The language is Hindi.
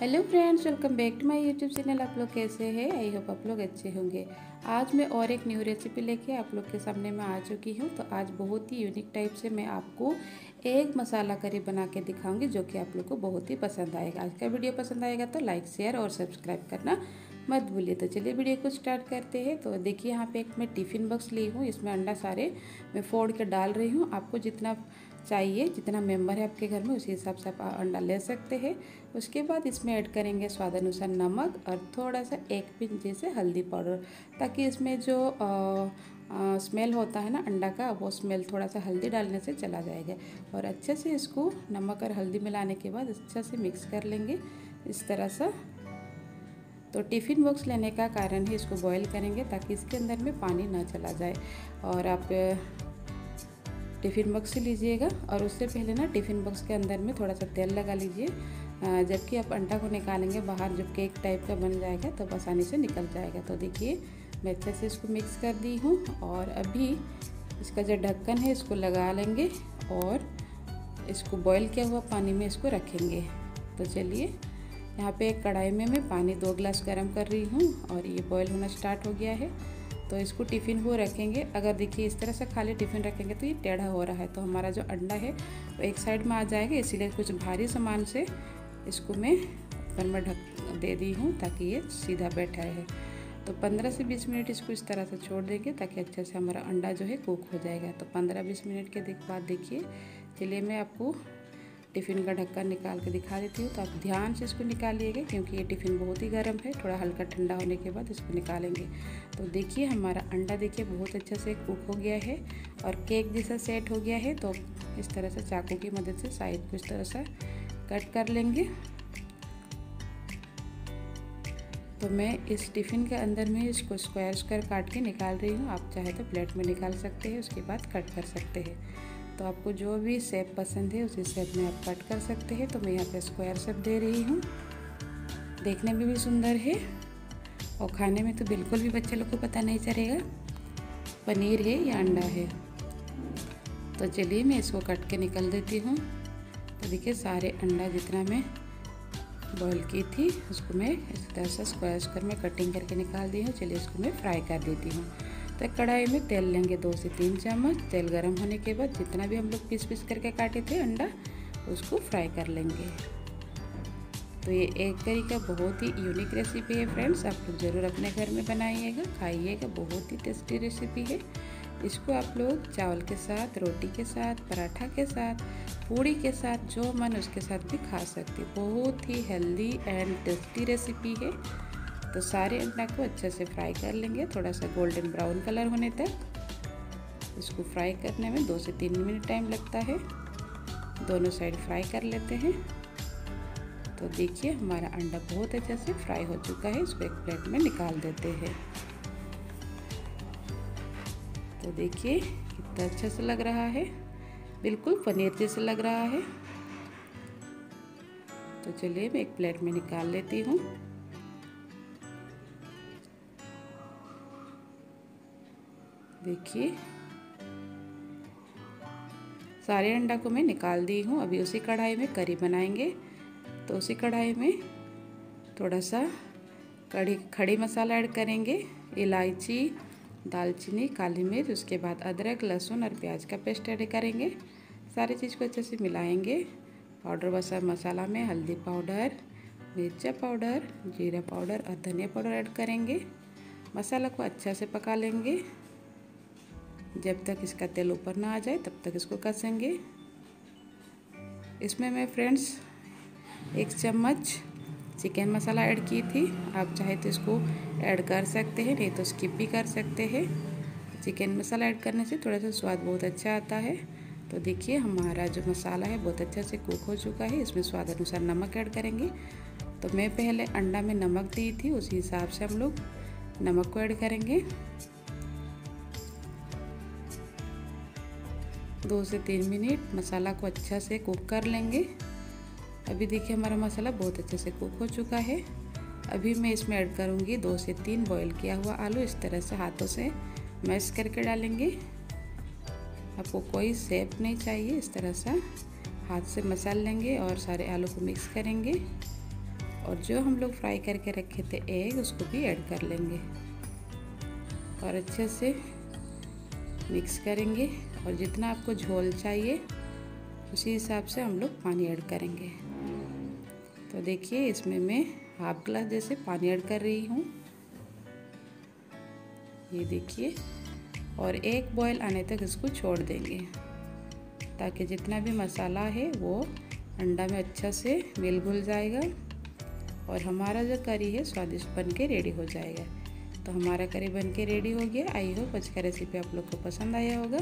Hello friends welcome back to my YouTube channel आप लोग कैसे हैं? आई होप आप लोग अच्छे होंगे। आज मैं और एक न्यू रेसिपी लेके आप लोग के सामने मैं आ चुकी हूँ। तो आज बहुत ही यूनिक टाइप से मैं आपको एक मसाला करी बना के दिखाऊँगी, जो कि आप लोग को बहुत ही पसंद आएगा। आज का वीडियो पसंद आएगा तो लाइक शेयर और सब्सक्राइब करना मत भूलिए। तो चलिए वीडियो को स्टार्ट करते हैं। तो देखिए, यहाँ पे एक मैं टिफ़िन बॉक्स ली हूँ। इसमें अंडा सारे मैं फोड़ के डाल रही हूँ। आपको जितना चाहिए जितना मेंबर है आपके घर में उसी हिसाब से आप अंडा ले सकते हैं। उसके बाद इसमें ऐड करेंगे स्वाद अनुसार नमक और थोड़ा सा एक पिंच जैसे हल्दी पाउडर ताकि इसमें जो आ, आ, स्मेल होता है ना अंडा का वो स्मेल थोड़ा सा हल्दी डालने से चला जाएगा। और अच्छे से इसको नमक और हल्दी मिलाने के बाद अच्छे से मिक्स कर लेंगे इस तरह से। तो टिफ़िन बॉक्स लेने का कारण है इसको बॉईल करेंगे ताकि इसके अंदर में पानी ना चला जाए। और आप टिफ़िन बॉक्स से लीजिएगा और उससे पहले ना टिफ़िन बॉक्स के अंदर में थोड़ा सा तेल लगा लीजिए। जबकि आप अंडा को निकालेंगे बाहर जो केक टाइप का बन जाएगा तो आसानी से निकल जाएगा। तो देखिए, मैं अच्छे से इसको मिक्स कर दी हूँ और अभी इसका जो ढक्कन है इसको लगा लेंगे और इसको बॉईल किया हुआ पानी में इसको रखेंगे। तो चलिए, यहाँ पे एक कढ़ाई में मैं पानी दो गिलास गर्म कर रही हूँ और ये बॉईल होना स्टार्ट हो गया है। तो इसको टिफ़िन वो रखेंगे। अगर देखिए इस तरह से खाली टिफ़िन रखेंगे तो ये टेढ़ा हो रहा है। तो हमारा जो अंडा है वो एक साइड में आ जाएगा, इसीलिए कुछ भारी सामान से इसको मैं ऊपर में ढक दे दी हूँ ताकि ये सीधा बैठा है। तो 15 से 20 मिनट इसको इस तरह से छोड़ देंगे ताकि अच्छे से हमारा अंडा जो है कुक हो जाएगा। तो 15-20 मिनट के बाद देखिए, चलिए मैं आपको टिफ़िन का ढक्कन निकाल के दिखा देती हूँ। तो आप ध्यान से इसको निकालिएगा, क्योंकि ये टिफ़िन बहुत ही गर्म है। थोड़ा हल्का ठंडा होने के बाद इसको निकालेंगे। तो देखिए, हमारा अंडा देखिए बहुत अच्छे से कुक हो गया है और केक जैसा सेट हो गया है। तो इस तरह से चाकू की मदद से साइड को इस तरह से कट कर लेंगे। तो मैं इस टिफ़िन के अंदर में इसको स्क्वायर स्क्वायर काट के निकाल रही हूँ। आप चाहे तो प्लेट में निकाल सकते हैं, उसके बाद कट कर सकते हैं। तो आपको जो भी शेप पसंद है, उसी शेप में आप कट कर सकते हैं। तो मैं यहाँ पे स्क्वायर शेप दे रही हूँ। देखने में भी सुंदर है और खाने में तो बिल्कुल भी बच्चे लोग को पता नहीं चलेगा। पनीर है या अंडा है। तो चलिए मैं इसको कट के निकल देती हूँ। तो देखिए, सारे अंडा जितना मैं बॉईल की थी, उसको मैं इस तरह से स्क्वायर स्क्वायर में कटिंग करके निकाल दी हूँ। चलिए इसको मैं फ्राई कर देती हूँ। तो कढ़ाई में तेल लेंगे दो से तीन चम्मच। तेल गर्म होने के बाद जितना भी हम लोग पीस पीस करके काटे थे अंडा, उसको फ्राई कर लेंगे। तो ये एक करी का बहुत ही यूनिक रेसिपी है फ्रेंड्स आप लोग ज़रूर अपने घर में बनाइएगा, खाइएगा, बहुत ही टेस्टी रेसिपी है। इसको आप लोग चावल के साथ, रोटी के साथ, पराठा के साथ, पूड़ी के साथ, जो मन उसके साथ भी खा सकते बहुत ही हेल्दी एंड टेस्टी रेसिपी है। तो सारे अंडा को अच्छे से फ्राई कर लेंगे। थोड़ा सा गोल्डन ब्राउन कलर होने तक। इसको फ्राई करने में दो से तीन मिनट टाइम लगता है। दोनों साइड फ्राई कर लेते हैं। तो देखिए, हमारा अंडा बहुत अच्छे से फ्राई हो चुका है। इसको एक प्लेट में निकाल देते हैं। तो देखिए, कितना अच्छा से लग रहा है। बिल्कुल पनीर जैसे लग रहा है। तो चलिए, मैं एक प्लेट में निकाल लेती हूँ। देखिए। सारे अंडा को मैं निकाल दी हूँ। अभी उसी कढ़ाई में करी बनाएँगे। तो उसी कढ़ाई में थोड़ा सा कड़ी खड़ी मसाला ऐड करेंगे। इलायची, दालचीनी, काली मिर्च, उसके बाद अदरक, लहसुन और प्याज का पेस्ट ऐड करेंगे। सारी चीज़ को अच्छे से मिलाएँगे। पाउडर बसा मसाला में हल्दी पाउडर, मिर्चा पाउडर, जीरा पाउडर और धनिया पाउडर ऐड करेंगे। मसाला को अच्छा से पका लेंगे। जब तक इसका तेल ऊपर ना आ जाए, तब तक इसको कसेंगे। इसमें मैं फ्रेंड्स, एक चम्मच चिकन मसाला ऐड की थी। आप चाहे तो इसको ऐड कर सकते हैं, नहीं तो स्किप भी कर सकते हैं। चिकन मसाला ऐड करने से थोड़ा सा स्वाद बहुत अच्छा आता है। तो देखिए, हमारा जो मसाला है, बहुत अच्छा से कुक हो चुका है। इसमें स्वाद अनुसार नमक ऐड करेंगे। तो मैं पहले अंडा में नमक दी थी, उसी हिसाब से हम लोग नमक को ऐड करेंगे। दो से तीन मिनट मसाला को अच्छा से कुक कर लेंगे। अभी देखिए हमारा मसाला बहुत अच्छे से कुक हो चुका है। अभी मैं इसमें ऐड करूँगी दो से तीन बॉईल किया हुआ आलू, इस तरह से हाथों से मैश करके डालेंगे। आपको कोई सेप नहीं चाहिए, इस तरह से हाथ से मसाल लेंगे और सारे आलू को मिक्स करेंगे। और जो हम लोग फ्राई करके रखे थे एग उसको भी ऐड कर लेंगे। और अच्छे से मिक्स करेंगे और जितना आपको झोल चाहिए, उसी हिसाब से हम लोग पानी ऐड करेंगे। तो देखिए, इसमें मैं हाफ़ ग्लास जैसे पानी ऐड कर रही हूँ। ये देखिए, और एक बॉयल आने तक इसको छोड़ देंगे, ताकि जितना भी मसाला है, वो अंडा में अच्छा से मिल घुल जाएगा और हमारा जो करी है, स्वादिष्ट बन के रेडी हो जाएगा। तो हमारा करी बन के रेडी हो गया। आई होप आज का रेसिपी आप लोग को पसंद आया होगा।